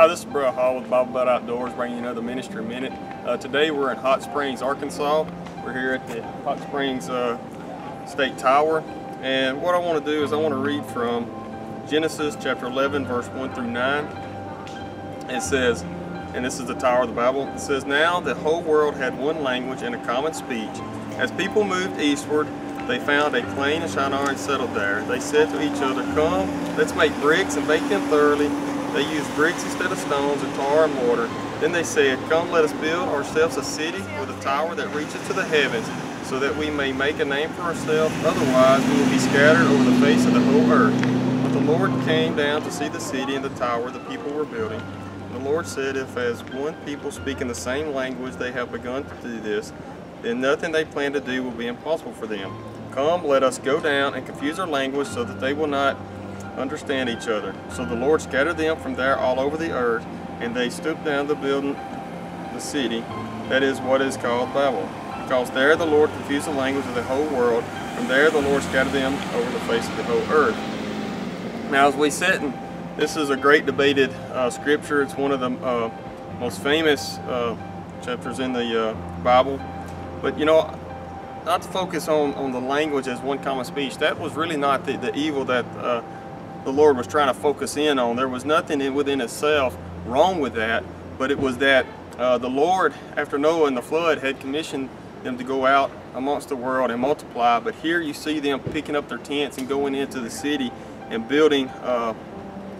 Hi, this is Brother Hall with Bible Belt Outdoors bringing you another Ministry Minute. Uh, today we're in Hot Springs, Arkansas. We're here at the Hot Springs uh, State Tower. And what I want to do is I want to read from Genesis chapter 11 verse 1 through 9. It says, and this is the Tower of the Bible, it says, Now the whole world had one language and a common speech. As people moved eastward, they found a plain of Shinar and settled there. They said to each other, Come, let's make bricks and bake them thoroughly. They used bricks instead of stones and tar and mortar. Then they said, Come, let us build ourselves a city with a tower that reaches to the heavens, so that we may make a name for ourselves. Otherwise, we will be scattered over the face of the whole earth. But the Lord came down to see the city and the tower the people were building. The Lord said, If as one people speak in the same language they have begun to do this, then nothing they plan to do will be impossible for them. Come, let us go down and confuse their language so that they will not understand each other. So the Lord scattered them from there all over the earth, and they stooped down to build the city, that is what is called Babel. Because there the Lord confused the language of the whole world. From there the Lord scattered them over the face of the whole earth. Now as we sit and this is a great debated uh, scripture. It's one of the uh, most famous uh, chapters in the uh, Bible. But you know, not to focus on, on the language as one common speech. That was really not the, the evil that uh, the Lord was trying to focus in on. There was nothing within itself wrong with that, but it was that uh, the Lord, after Noah and the flood, had commissioned them to go out amongst the world and multiply. But here you see them picking up their tents and going into the city and building uh,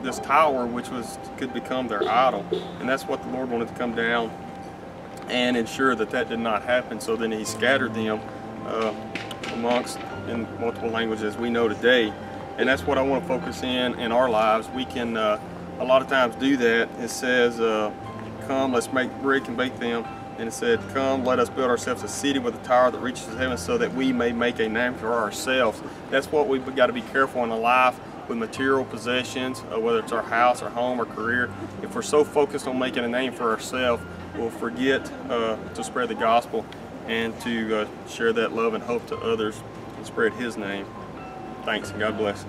this tower, which was could become their idol. And that's what the Lord wanted to come down and ensure that that did not happen. So then He scattered them uh, amongst in multiple languages we know today. And that's what I want to focus in in our lives. We can uh, a lot of times do that. It says, uh, come, let's make brick and bake them. And it said, come, let us build ourselves a city with a tower that reaches heaven so that we may make a name for ourselves. That's what we've got to be careful in life with material possessions, uh, whether it's our house, our home, or career. If we're so focused on making a name for ourselves, we'll forget uh, to spread the gospel and to uh, share that love and hope to others and spread His name. Thanks and God bless.